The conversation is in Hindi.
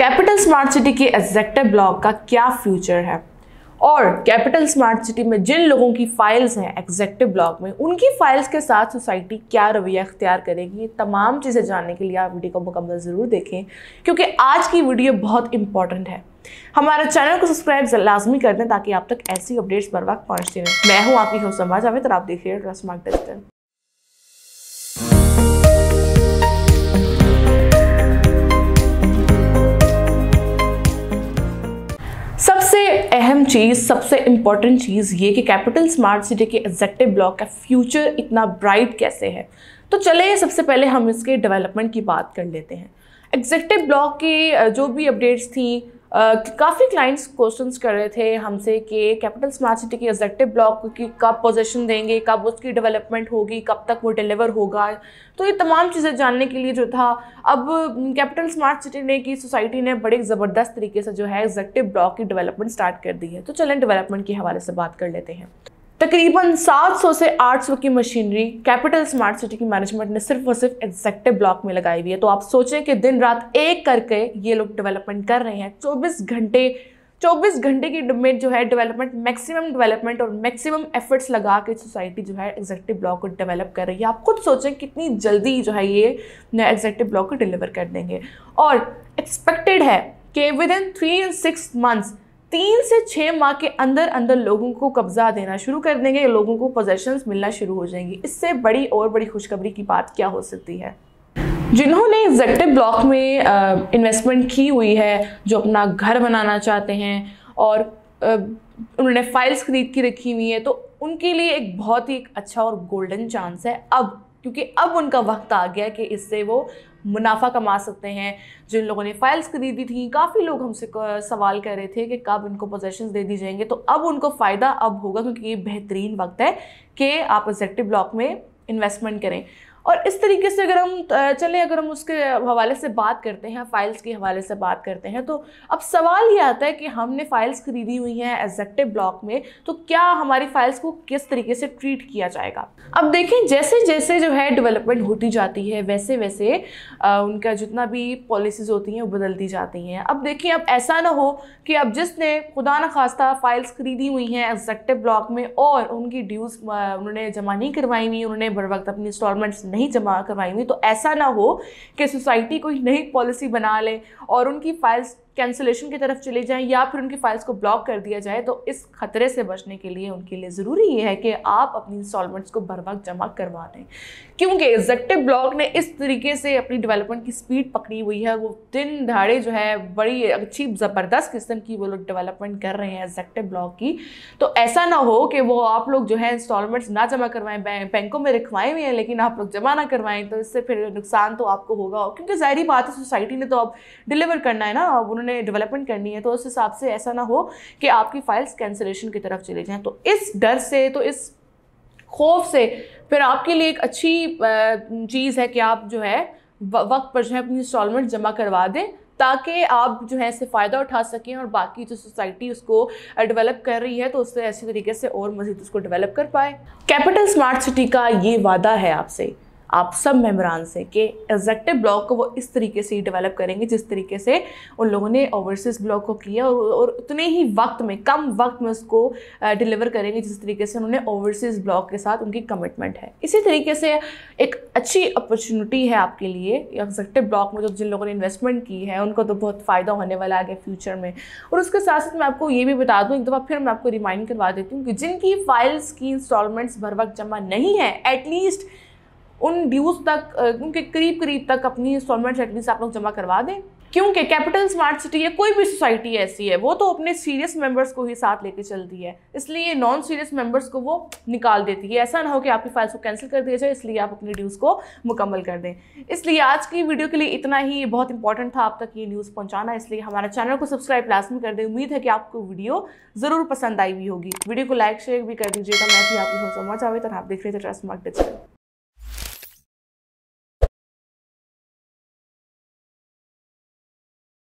कैपिटल स्मार्ट सिटी के एग्जेक्टिव ब्लॉक का क्या फ्यूचर है? और कैपिटल स्मार्ट सिटी में जिन लोगों की फाइल्स हैं एग्जेक्टिव ब्लॉक में, उनकी फाइल्स के साथ सोसाइटी क्या रवैया अख्तियार करेगी तमाम चीज़ें जानने के लिए आप वीडियो को मुकम्मल ज़रूर देखें, क्योंकि आज की वीडियो बहुत इंपॉर्टेंट है। हमारे चैनल को सब्सक्राइब लाजमी कर दें ताकि आप तक ऐसी अपडेट्स बर वक्त पहुँचती रहें। मैं हूँ आपकी होस्ट समाज जावेद और आप देख रहे हैं चीज़, सबसे इंपॉर्टेंट चीज़ ये कि कैपिटल स्मार्ट सिटी के एग्जेक्टिव ब्लॉक का फ्यूचर इतना ब्राइट कैसे है? तो चले, सबसे पहले हम इसके डेवलपमेंट की बात कर लेते हैं। एग्जेक्टिव ब्लॉक की जो भी अपडेट्स थी काफ़ी क्लाइंट्स क्वेश्चंस कर रहे थे हमसे कि कैपिटल स्मार्ट सिटी की एग्जेक्टिव ब्लॉक की कब पोजीशन देंगे, कब उसकी डेवलपमेंट होगी, कब तक वो डिलीवर होगा। तो ये तमाम चीज़ें जानने के लिए जो था, अब कैपिटल स्मार्ट सिटी ने की सोसाइटी ने बड़े ज़बरदस्त तरीके से जो है एग्जेक्टिव ब्लॉक की डेवलपमेंट स्टार्ट कर दी है। तो चलें डेवलपमेंट के हवाले से बात कर लेते हैं। तकरीबन 700 से 800 की मशीनरी कैपिटल स्मार्ट सिटी की मैनेजमेंट ने सिर्फ़ और सिर्फ़ एग्जेक्टिव ब्लॉक में लगाई हुई है। तो आप सोचें कि दिन रात एक करके ये लोग डेवलपमेंट कर रहे हैं। 24 घंटे 24 घंटे की में जो है डेवलपमेंट मैक्सिमम डेवलपमेंट और मैक्सिमम एफर्ट्स लगा के सोसाइटी जो है एग्जेक्टिव ब्लॉक को डेवलप कर रही है। आप खुद सोचें कितनी जल्दी जो है ये एग्जेक्टिव ब्लॉक को डिलीवर कर देंगे। और एक्सपेक्टेड है कि within three and six months तीन से छः माह के अंदर अंदर लोगों को कब्जा देना शुरू कर देंगे लोगों को पोजेशंस मिलना शुरू हो जाएँगी। इससे बड़ी और बड़ी खुशखबरी की बात क्या हो सकती है? जिन्होंने एग्जेक्टिव ब्लॉक में इन्वेस्टमेंट की हुई है, जो अपना घर बनाना चाहते हैं, और उन्होंने फाइल्स खरीद की रखी हुई है तो उनके लिए एक बहुत ही अच्छा और गोल्डन चांस है। अब क्योंकि अब उनका वक्त आ गया कि इससे वो मुनाफा कमा सकते हैं। जिन लोगों ने फाइल्स खरीदी थी, काफ़ी लोग हमसे सवाल कर रहे थे कि कब इनको पोजेशन दे दी जाएँगे। तो अब उनको फ़ायदा अब होगा क्योंकि ये बेहतरीन वक्त है कि आप एग्जेक्टिव ब्लॉक में इन्वेस्टमेंट करें। और इस तरीके से अगर हम चलें अगर हम उसके हवाले से बात करते हैं फाइल्स के हवाले से बात करते हैं तो अब सवाल ये आता है कि हमने फ़ाइल्स खरीदी हुई हैं एग्जेक्टिव ब्लॉक में तो क्या हमारी फ़ाइल्स को किस तरीके से ट्रीट किया जाएगा? अब देखें जैसे जैसे जो है डेवलपमेंट होती जाती है वैसे वैसे आ, उनका जितना भी पॉलिसीज़ होती हैं वो बदलती जाती हैं। अब देखिए अब ऐसा ना हो कि अब जिसने खुदा न खास्ता फाइल्स खरीदी हुई हैं एग्जेक्टिव ब्लॉक में और उनकी ड्यूज़ उन्होंने जमा नहीं करवाई हुई उन्होंने बर वक्त अपनी इंस्टॉलमेंट्स नहीं जमा करवाई हुई तो ऐसा ना हो कि सोसाइटी कोई नई पॉलिसी बना ले और उनकी फाइल्स कैंसिलेशन की तरफ़ चले जाएँ या फिर उनकी फाइल्स को ब्लॉक कर दिया जाए तो इस खतरे से बचने के लिए उनके लिए ज़रूरी ये है कि आप अपनी इंस्टॉलमेंट्स को बर वक्त जमा करवा दें। क्योंकि एग्जेक्टिव ब्लॉक ने इस तरीके से अपनी डेवलपमेंट की स्पीड पकड़ी हुई है, वो दिन दहाड़े जो है बड़ी अच्छी ज़बरदस्त किस्म की वो लोग डेवलपमेंट कर रहे हैं एग्जेक्टिव ब्लॉक की। तो ऐसा ना हो कि वो आप लोग जो है इंस्टॉलमेंट्स ना जमा करवाएँ बैंकों में रखवाए हुए हैं, लेकिन आप लोग जमा ना करवाएँ तो इससे फिर नुकसान तो आपको होगा। क्योंकि ज़ाहरी बात है सोसाइटी ने तो अब डिलीवर करना है ना, अब उन्होंने उन्होंने डेवलपमेंट करनी है तो उस हिसाब से ऐसा ना हो कि आपकी फाइल्स कैंसिलेशन की तरफ़ चले जाएँ। तो इस डर से तो इस खौफ से फिर आपके लिए एक अच्छी चीज़ है कि आप जो है वक्त पर जो है अपनी इंस्टॉलमेंट जमा करवा दें, ताकि आप जो है इससे फ़ायदा उठा सकें और बाकी जो सोसाइटी उसको डेवलप कर रही है तो उससे ऐसे तरीके से और मज़ीद उसको डेवलप कर पाए। कैपिटल स्मार्ट सिटी का ये वादा है आपसे। आप सब मेम्बरान से कि एग्जेक्टिव ब्लॉक को वो इस तरीके से ही डेवलप करेंगे जिस तरीके से उन लोगों ने ओवरसीज़ ब्लॉक को किया और, और उतने ही वक्त में कम वक्त में उसको डिलीवर करेंगे जिस तरीके से उन्होंने ओवरसीज़ ब्लॉक के साथ उनकी कमिटमेंट है। इसी तरीके से एक अच्छी अपॉर्चुनिटी है आपके लिए एग्जेक्टिव ब्लॉक में जो जिन लोगों ने इन्वेस्टमेंट की है उनको तो बहुत फ़ायदा होने वाला है आगे फ्यूचर में। और उसके साथ साथ मैं आपको ये भी बता दूँ एक दफ़ा फिर मैं आपको रिमाइंड करवा देती हूँ कि जिनकी फाइल्स की इंस्टॉलमेंट्स भर वक्त जमा नहीं है एटलीस्ट उन ड्यूज तक उनके करीब करीब तक अपनी इंस्टॉलमेंट एटलीस्ट आप लोग जमा करवा दें। क्योंकि कैपिटल स्मार्ट सिटी या कोई भी सोसाइटी ऐसी है, वो तो अपने सीरियस मेंबर्स को ही साथ लेके चलती है। इसलिए नॉन सीरियस मेंबर्स को वो निकाल देती है। ऐसा ना हो कि आपकी फाइल्स को कैंसिल कर दिया जाए, इसलिए आप अपनी ड्यूज़ को मुकम्मल कर दें। इसलिए आज की वीडियो के लिए इतना ही। बहुत इंपॉर्टेंट था आप तक ये न्यूज़ पहुँचाना, इसलिए हमारे चैनल को सब्सक्राइब लाजमी कर दें। उम्मीद है कि आपको वीडियो ज़रूर पसंद आई हुई होगी। वीडियो को लाइक शेयर भी कर दीजिएगा। मैं भी आपकी समझ आवे तो आप देख रहे थे ट्रस्ट मार्क डिजिटल